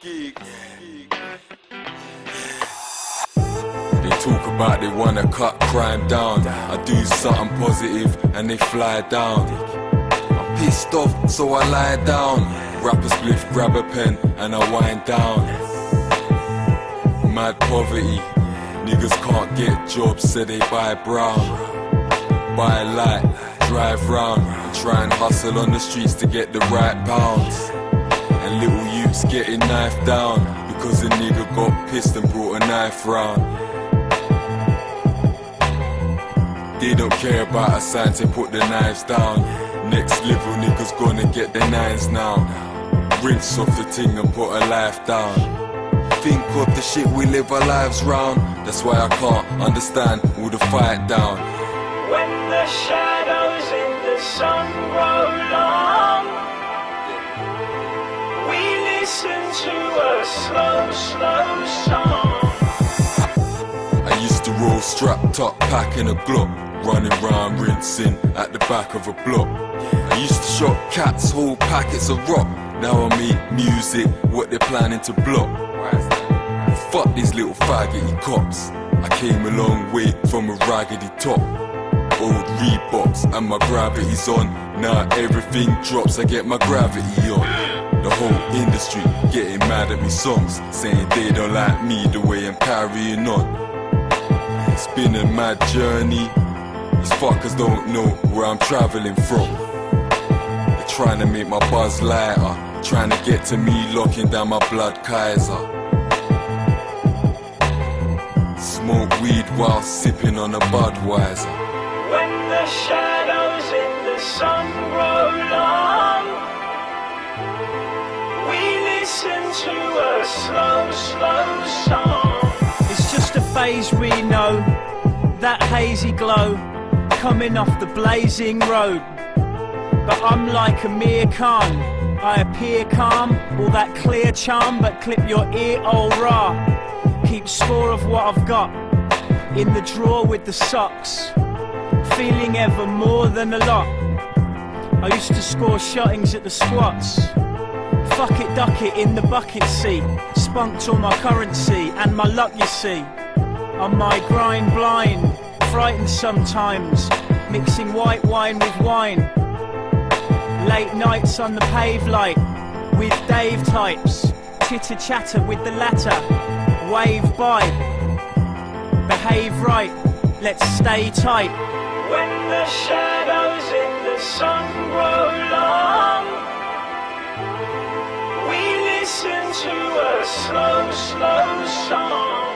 They talk about they wanna cut crime down. I do something positive and they fly down. I'm pissed off, so I lie down. Rapper spliff, grab a pen and I wind down. Mad poverty, niggas can't get jobs, so they buy brown. Buy light, drive round, try and hustle on the streets to get the right pounds. Little getting knifed down because a nigga got pissed and brought a knife round. They don't care about a sign to put the knives down. Next level niggas gonna get the nines now. Rinse off the ting and put a life down. Think of the shit we live our lives round. That's why I can't understand all the fight down. When the shadows slow, slow song. I used to roll strapped up, packing a Glock, running round rinsing at the back of a block. I used to shop cats, whole packets of rock. Now I make music, what they're planning to block. Fuck these little faggoty cops. I came a long way from a raggedy top. Old Reeboks and my gravity's on. Now everything drops, I get my gravity on. The whole industry getting mad at me songs, saying they don't like me the way I'm carrying on. It's been a mad journey. These fuckers don't know where I'm traveling from. They're trying to make my buzz lighter, trying to get to me, locking down my blood Kaiser. Smoke weed while sipping on a Budweiser. When the shadows listen to a slow, slow song. It's just a phase we know, that hazy glow coming off the blazing road. But I'm like a mere Khan, I appear calm, all that clear charm, but clip your ear, oh rah. Keep score of what I've got in the drawer with the socks, feeling ever more than a lot. I used to score shottings at the squats. Fuck it, duck it in the bucket seat. Spunked all my currency and my luck, you see. On my grind blind, frightened sometimes, mixing white wine with wine. Late nights on the pave light with Dave types, chitter chatter with the latter. Wave by, behave right, let's stay tight. When the to a slow, slow song.